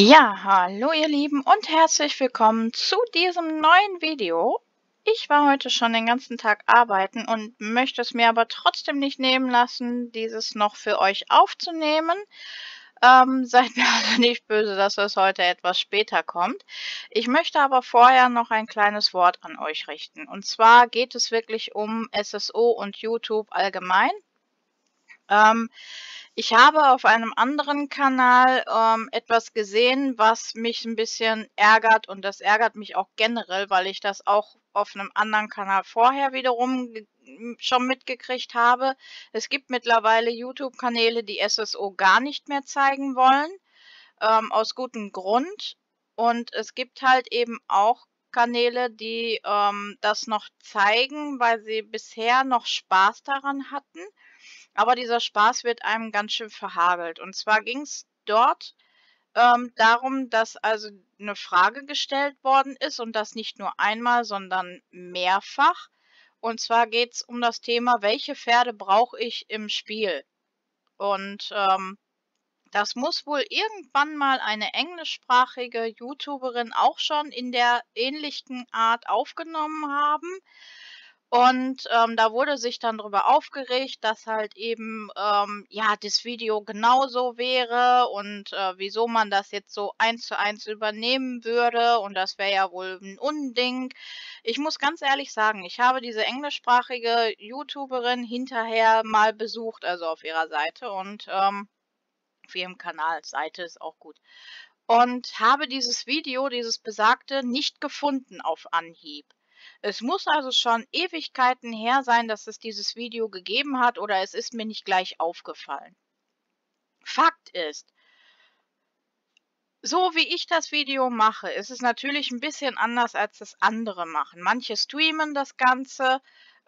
Ja, hallo ihr Lieben und herzlich willkommen zu diesem neuen Video. Ich war heute schon den ganzen Tag arbeiten und möchte es mir aber trotzdem nicht nehmen lassen, dieses noch für euch aufzunehmen. Ähm, seid mir also nicht böse, dass es heute etwas später kommt. Ich möchte aber vorher noch ein kleines Wort an euch richten. Und zwar geht es wirklich um SSO und YouTube allgemein. Ähm, ich habe auf einem anderen Kanal ähm, etwas gesehen, was mich ein bisschen ärgert und das ärgert mich auch generell, weil ich das auch auf einem anderen Kanal vorher wiederum schon mitgekriegt habe. Es gibt mittlerweile YouTube-Kanäle, die SSO gar nicht mehr zeigen wollen, ähm, aus gutem Grund. Und es gibt halt eben auch Kanäle, die ähm, das noch zeigen, weil sie bisher noch Spaß daran hatten. Aber dieser Spaß wird einem ganz schön verhagelt. Und zwar ging es dort ähm, darum, dass also eine Frage gestellt worden ist und das nicht nur einmal, sondern mehrfach. Und zwar geht es um das Thema, welche Pferde brauche ich im Spiel? Und ähm, das muss wohl irgendwann mal eine englischsprachige YouTuberin auch schon in der ähnlichen Art aufgenommen haben. Und ähm, da wurde sich dann darüber aufgeregt, dass halt eben ähm, ja das Video genauso wäre und äh, wieso man das jetzt so eins zu eins übernehmen würde und das wäre ja wohl ein Unding. Ich muss ganz ehrlich sagen, ich habe diese englischsprachige YouTuberin hinterher mal besucht, also auf ihrer Seite und ähm, auf ihrem Kanal. Seite ist auch gut. Und habe dieses Video, dieses besagte, nicht gefunden auf Anhieb. Es muss also schon Ewigkeiten her sein, dass es dieses Video gegeben hat oder es ist mir nicht gleich aufgefallen. Fakt ist, so wie ich das Video mache, ist es natürlich ein bisschen anders, als das andere machen. Manche streamen das Ganze,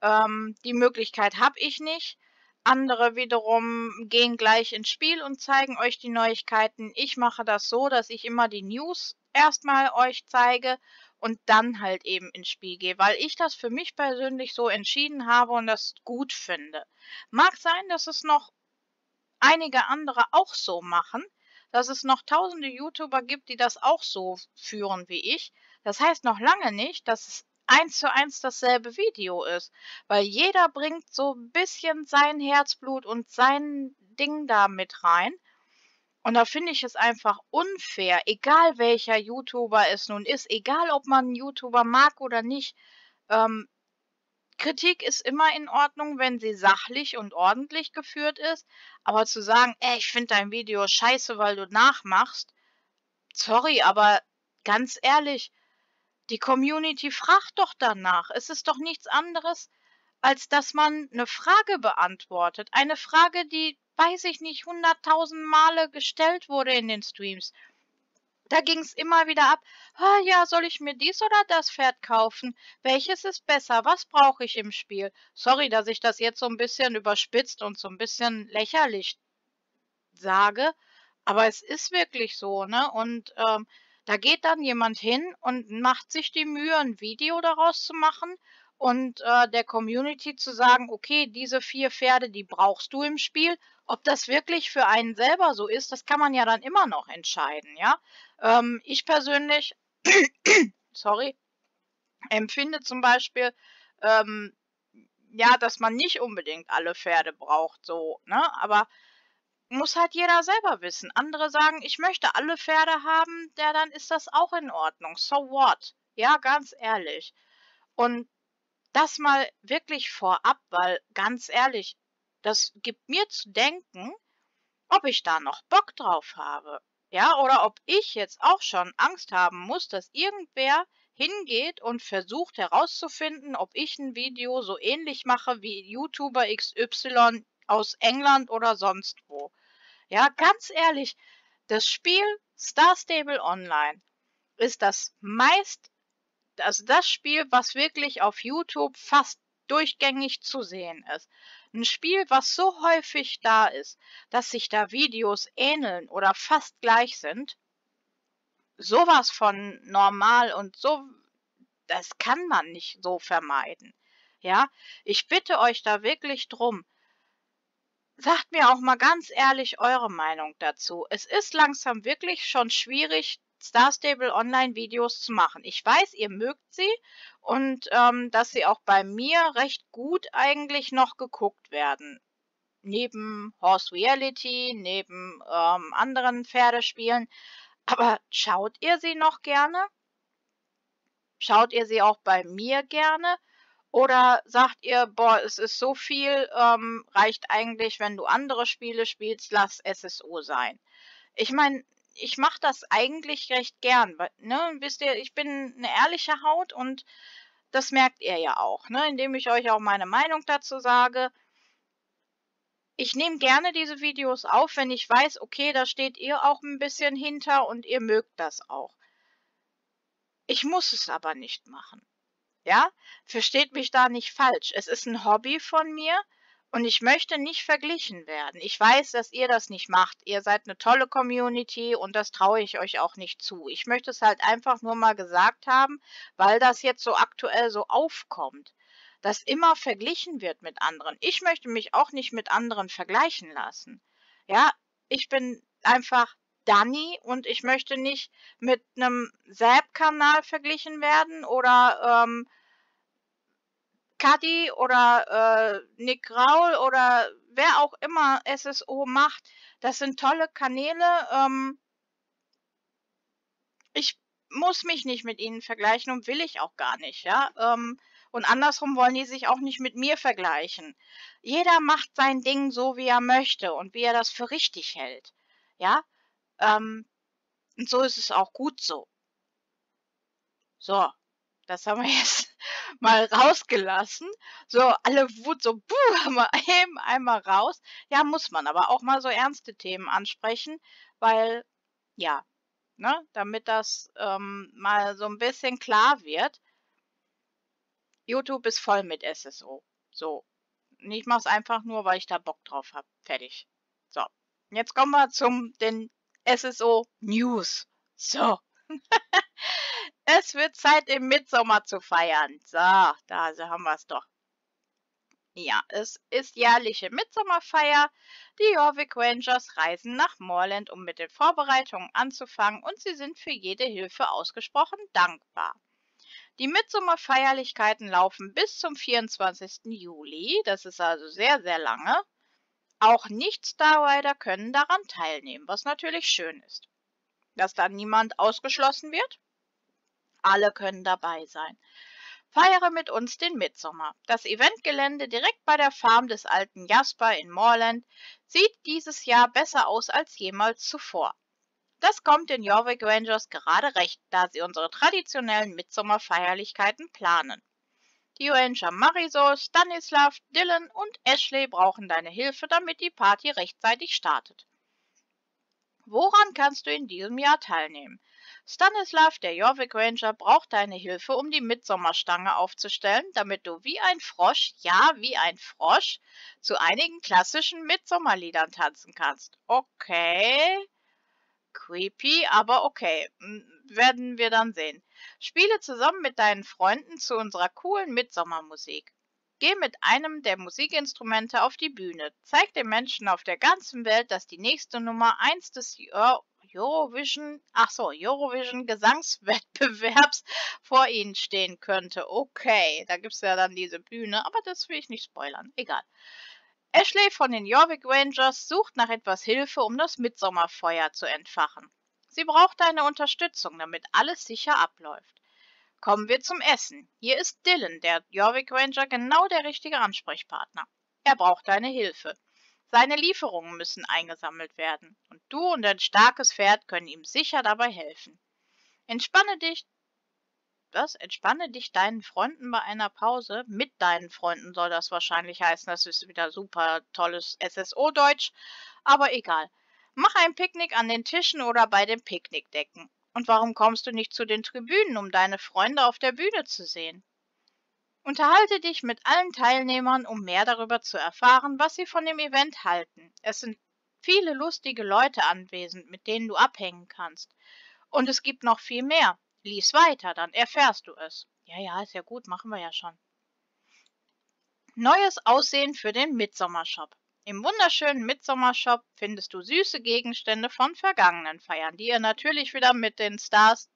ähm, die Möglichkeit habe ich nicht. Andere wiederum gehen gleich ins Spiel und zeigen euch die Neuigkeiten. Ich mache das so, dass ich immer die News erstmal euch zeige und dann halt eben ins Spiel gehe, weil ich das für mich persönlich so entschieden habe und das gut finde. Mag sein, dass es noch einige andere auch so machen, dass es noch tausende YouTuber gibt, die das auch so führen wie ich. Das heißt noch lange nicht, dass es eins zu eins dasselbe Video ist, weil jeder bringt so ein bisschen sein Herzblut und sein Ding da mit rein. Und da finde ich es einfach unfair, egal welcher YouTuber es nun ist, egal ob man einen YouTuber mag oder nicht. Ähm, Kritik ist immer in Ordnung, wenn sie sachlich und ordentlich geführt ist. Aber zu sagen, ey, ich finde dein Video scheiße, weil du nachmachst, sorry, aber ganz ehrlich, die Community fragt doch danach. Es ist doch nichts anderes, als dass man eine Frage beantwortet. Eine Frage, die weiß ich nicht, hunderttausend Male gestellt wurde in den Streams. Da ging es immer wieder ab, ah, ja, soll ich mir dies oder das Pferd kaufen? Welches ist besser? Was brauche ich im Spiel? Sorry, dass ich das jetzt so ein bisschen überspitzt und so ein bisschen lächerlich sage, aber es ist wirklich so, ne? Und ähm, da geht dann jemand hin und macht sich die Mühe, ein Video daraus zu machen und äh, der Community zu sagen, okay, diese vier Pferde, die brauchst du im Spiel. Ob das wirklich für einen selber so ist, das kann man ja dann immer noch entscheiden, ja. Ähm, ich persönlich, sorry, empfinde zum Beispiel, ähm, ja, dass man nicht unbedingt alle Pferde braucht, so, ne? Aber muss halt jeder selber wissen. Andere sagen, ich möchte alle Pferde haben, ja, dann ist das auch in Ordnung. So what? Ja, ganz ehrlich. Und das mal wirklich vorab, weil ganz ehrlich, das gibt mir zu denken, ob ich da noch Bock drauf habe. Ja, oder ob ich jetzt auch schon Angst haben muss, dass irgendwer hingeht und versucht herauszufinden, ob ich ein Video so ähnlich mache wie YouTuber XY aus England oder sonst wo. Ja, ganz ehrlich, das Spiel Star Stable Online ist das meist also das Spiel, was wirklich auf YouTube fast durchgängig zu sehen ist. Ein Spiel, was so häufig da ist, dass sich da Videos ähneln oder fast gleich sind. Sowas von normal und so, das kann man nicht so vermeiden. Ja, ich bitte euch da wirklich drum. sagt mir auch mal ganz ehrlich eure Meinung dazu. Es ist langsam wirklich schon schwierig, Star Stable Online Videos zu machen. Ich weiß, ihr mögt sie und ähm, dass sie auch bei mir recht gut eigentlich noch geguckt werden. Neben Horse Reality, neben ähm, anderen Pferdespielen. Aber schaut ihr sie noch gerne? Schaut ihr sie auch bei mir gerne? Oder sagt ihr, boah, es ist so viel, ähm, reicht eigentlich, wenn du andere Spiele spielst, lass SSO sein. Ich meine, ich mache das eigentlich recht gern, ne, wisst ihr, ich bin eine ehrliche Haut und das merkt ihr ja auch, ne, indem ich euch auch meine Meinung dazu sage. Ich nehme gerne diese Videos auf, wenn ich weiß, okay, da steht ihr auch ein bisschen hinter und ihr mögt das auch. Ich muss es aber nicht machen. Ja, versteht mich da nicht falsch. Es ist ein Hobby von mir und ich möchte nicht verglichen werden. Ich weiß, dass ihr das nicht macht. Ihr seid eine tolle Community und das traue ich euch auch nicht zu. Ich möchte es halt einfach nur mal gesagt haben, weil das jetzt so aktuell so aufkommt, dass immer verglichen wird mit anderen. Ich möchte mich auch nicht mit anderen vergleichen lassen. Ja, ich bin einfach Dani und ich möchte nicht mit einem Zap-Kanal verglichen werden oder ähm, Cuddy oder äh, Nick Graul oder wer auch immer SSO macht. Das sind tolle Kanäle. Ähm, ich muss mich nicht mit ihnen vergleichen und will ich auch gar nicht, ja. Ähm, und andersrum wollen die sich auch nicht mit mir vergleichen. Jeder macht sein Ding so, wie er möchte und wie er das für richtig hält. Ja, ähm, und so ist es auch gut so. So, das haben wir jetzt mal rausgelassen. So, alle Wut, so, buh, haben wir eben einmal raus. Ja, muss man aber auch mal so ernste Themen ansprechen, weil, ja, ne, damit das ähm, mal so ein bisschen klar wird. YouTube ist voll mit SSO. So. Ich mache es einfach nur, weil ich da Bock drauf habe. Fertig. So. Jetzt kommen wir zum den SSO News. So. es wird Zeit, im Mitsommer zu feiern. So, da haben wir es doch. Ja, es ist jährliche Mitsommerfeier. Die Jorvik Rangers reisen nach Moorland, um mit den Vorbereitungen anzufangen und sie sind für jede Hilfe ausgesprochen dankbar. Die Mitsommerfeierlichkeiten laufen bis zum 24. Juli, das ist also sehr, sehr lange. Auch Nicht-Starrider können daran teilnehmen, was natürlich schön ist. Dass da niemand ausgeschlossen wird? Alle können dabei sein. Feiere mit uns den Mitsommer. Das Eventgelände direkt bei der Farm des alten Jasper in Moorland sieht dieses Jahr besser aus als jemals zuvor. Das kommt den Jorvik Rangers gerade recht, da sie unsere traditionellen Mitsommerfeierlichkeiten planen. Die Ranger Marisol, Stanislav, Dylan und Ashley brauchen deine Hilfe, damit die Party rechtzeitig startet. Woran kannst du in diesem Jahr teilnehmen? Stanislav, der Jorvik Ranger, braucht deine Hilfe, um die Mitsommerstange aufzustellen, damit du wie ein Frosch, ja, wie ein Frosch, zu einigen klassischen Mitsommerliedern tanzen kannst. Okay. Creepy, aber okay. Werden wir dann sehen. Spiele zusammen mit deinen Freunden zu unserer coolen Mitsommermusik. Geh mit einem der Musikinstrumente auf die Bühne. Zeig den Menschen auf der ganzen Welt, dass die nächste Nummer 1 des Eurovision, ach so, Eurovision Gesangswettbewerbs vor ihnen stehen könnte. Okay, da gibt es ja dann diese Bühne, aber das will ich nicht spoilern. Egal. Ashley von den Jorvik Rangers sucht nach etwas Hilfe, um das Mitsommerfeuer zu entfachen. Sie braucht deine Unterstützung, damit alles sicher abläuft. Kommen wir zum Essen. Hier ist Dylan, der Jorvik Ranger, genau der richtige Ansprechpartner. Er braucht deine Hilfe. Seine Lieferungen müssen eingesammelt werden und du und dein starkes Pferd können ihm sicher dabei helfen. Entspanne dich was? Entspanne dich deinen Freunden bei einer Pause. Mit deinen Freunden soll das wahrscheinlich heißen. Das ist wieder super tolles SSO-Deutsch. Aber egal. Mach ein Picknick an den Tischen oder bei den Picknickdecken. Und warum kommst du nicht zu den Tribünen, um deine Freunde auf der Bühne zu sehen? Unterhalte dich mit allen Teilnehmern, um mehr darüber zu erfahren, was sie von dem Event halten. Es sind viele lustige Leute anwesend, mit denen du abhängen kannst. Und es gibt noch viel mehr. Lies weiter, dann erfährst du es. Ja, ja, ist ja gut, machen wir ja schon. Neues Aussehen für den Midsommershop. Im wunderschönen Midsommer-Shop findest du süße Gegenstände von vergangenen Feiern, die ihr natürlich wieder mit den Stars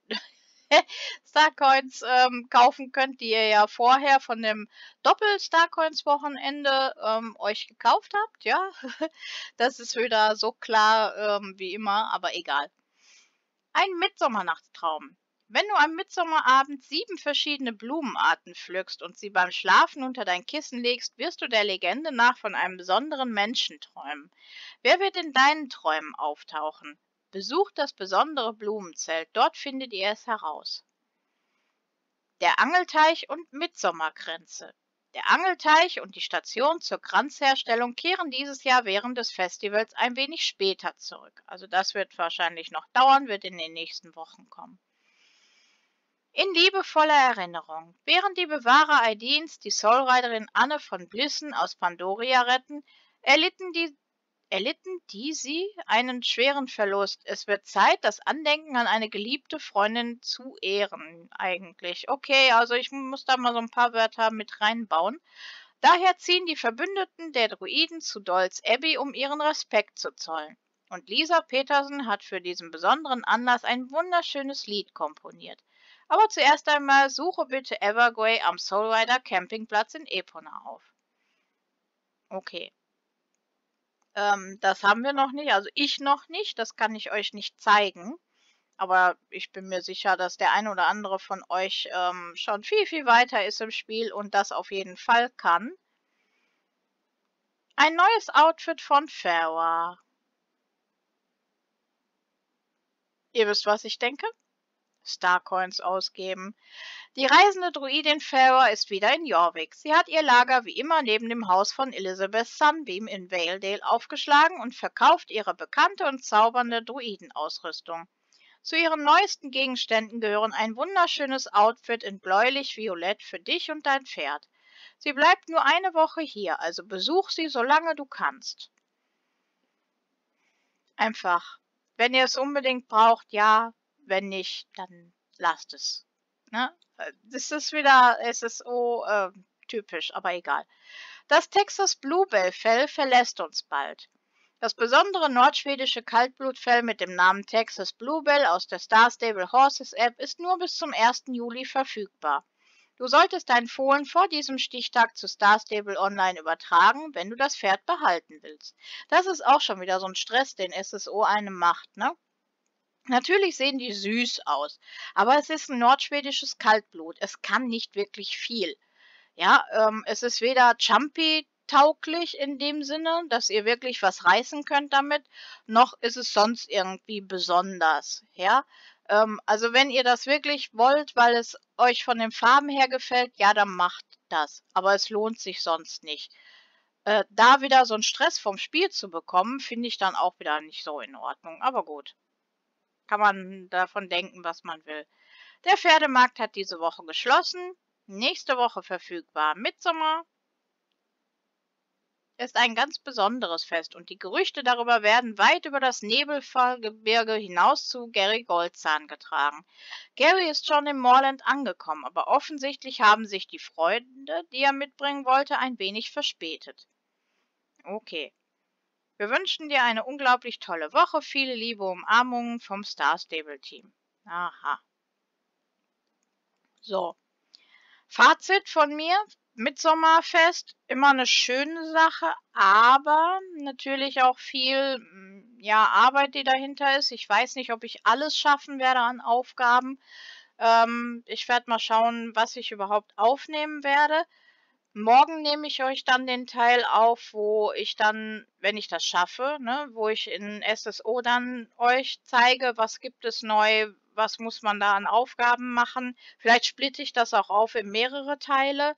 Starcoins ähm, kaufen könnt, die ihr ja vorher von dem Doppel-Starcoins-Wochenende ähm, euch gekauft habt. Ja, das ist wieder so klar ähm, wie immer, aber egal. Ein Mitsommernachtstraum. Wenn du am Mitsommerabend sieben verschiedene Blumenarten pflückst und sie beim Schlafen unter dein Kissen legst, wirst du der Legende nach von einem besonderen Menschen träumen. Wer wird in deinen Träumen auftauchen? Besucht das besondere Blumenzelt, dort findet ihr es heraus. Der Angelteich und Mitsommerkränze. Der Angelteich und die Station zur Kranzherstellung kehren dieses Jahr während des Festivals ein wenig später zurück. Also das wird wahrscheinlich noch dauern, wird in den nächsten Wochen kommen. In liebevoller Erinnerung. Während die Bewahrer Aidins die Soulriderin Anne von Blissen aus Pandoria retten, erlitten die erlitten die sie einen schweren Verlust. Es wird Zeit, das Andenken an eine geliebte Freundin zu ehren, eigentlich. Okay, also ich muss da mal so ein paar Wörter mit reinbauen. Daher ziehen die Verbündeten der Druiden zu Dolls Abbey, um ihren Respekt zu zollen. Und Lisa Petersen hat für diesen besonderen Anlass ein wunderschönes Lied komponiert. Aber zuerst einmal suche bitte Evergrey am Soulrider Campingplatz in Epona auf. Okay. Ähm, das haben wir noch nicht, also ich noch nicht, das kann ich euch nicht zeigen. Aber ich bin mir sicher, dass der ein oder andere von euch ähm, schon viel, viel weiter ist im Spiel und das auf jeden Fall kann. Ein neues Outfit von Farah. Ihr wisst, was ich denke? Starcoins ausgeben. Die reisende Druidin Farah ist wieder in Jorvik. Sie hat ihr Lager wie immer neben dem Haus von Elizabeth Sunbeam in Valedale aufgeschlagen und verkauft ihre bekannte und zaubernde Druidenausrüstung. Zu ihren neuesten Gegenständen gehören ein wunderschönes Outfit in bläulich-violett für dich und dein Pferd. Sie bleibt nur eine Woche hier, also besuch sie, solange du kannst. Einfach. Wenn ihr es unbedingt braucht, ja. Wenn nicht, dann lasst es. Ne? Das ist wieder SSO äh, typisch, aber egal. Das Texas Bluebell-Fell verlässt uns bald. Das besondere nordschwedische Kaltblutfell mit dem Namen Texas Bluebell aus der Star Stable Horses App ist nur bis zum 1. Juli verfügbar. Du solltest dein Fohlen vor diesem Stichtag zu Star Stable Online übertragen, wenn du das Pferd behalten willst. Das ist auch schon wieder so ein Stress, den SSO einem macht, ne? Natürlich sehen die süß aus, aber es ist ein nordschwedisches Kaltblut. Es kann nicht wirklich viel. Ja, ähm, es ist weder Jumpy tauglich in dem Sinne, dass ihr wirklich was reißen könnt damit, noch ist es sonst irgendwie besonders. Ja, ähm, also wenn ihr das wirklich wollt, weil es euch von den Farben her gefällt, ja, dann macht das. Aber es lohnt sich sonst nicht. Äh, da wieder so einen Stress vom Spiel zu bekommen, finde ich dann auch wieder nicht so in Ordnung. Aber gut kann man davon denken, was man will. Der Pferdemarkt hat diese Woche geschlossen. Nächste Woche verfügbar. Mitsommer ist ein ganz besonderes Fest und die Gerüchte darüber werden weit über das Nebelfallgebirge hinaus zu Gary Goldzahn getragen. Gary ist schon im Moorland angekommen, aber offensichtlich haben sich die Freunde, die er mitbringen wollte, ein wenig verspätet. Okay. Wir wünschen dir eine unglaublich tolle Woche, viele liebe Umarmungen vom Star Stable Team. Aha. So. Fazit von mir. Mitsommerfest, immer eine schöne Sache, aber natürlich auch viel mm, ja, Arbeit, die dahinter ist. Ich weiß nicht, ob ich alles schaffen werde an Aufgaben. Ähm, ich werde mal schauen, was ich überhaupt aufnehmen werde. Morgen nehme ich euch dann den Teil auf, wo ich dann, wenn ich das schaffe, ne, wo ich in SSO dann euch zeige, was gibt es neu, was muss man da an Aufgaben machen. Vielleicht splitte ich das auch auf in mehrere Teile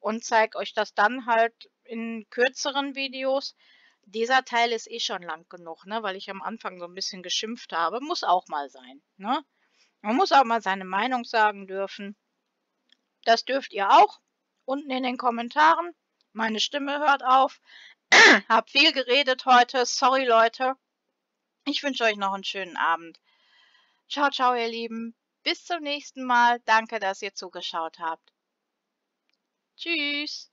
und zeige euch das dann halt in kürzeren Videos. Dieser Teil ist eh schon lang genug, ne, weil ich am Anfang so ein bisschen geschimpft habe. Muss auch mal sein. Ne? Man muss auch mal seine Meinung sagen dürfen. Das dürft ihr auch unten in den Kommentaren. Meine Stimme hört auf. Hab viel geredet heute. Sorry, Leute. Ich wünsche euch noch einen schönen Abend. Ciao, ciao, ihr Lieben. Bis zum nächsten Mal. Danke, dass ihr zugeschaut habt. Tschüss.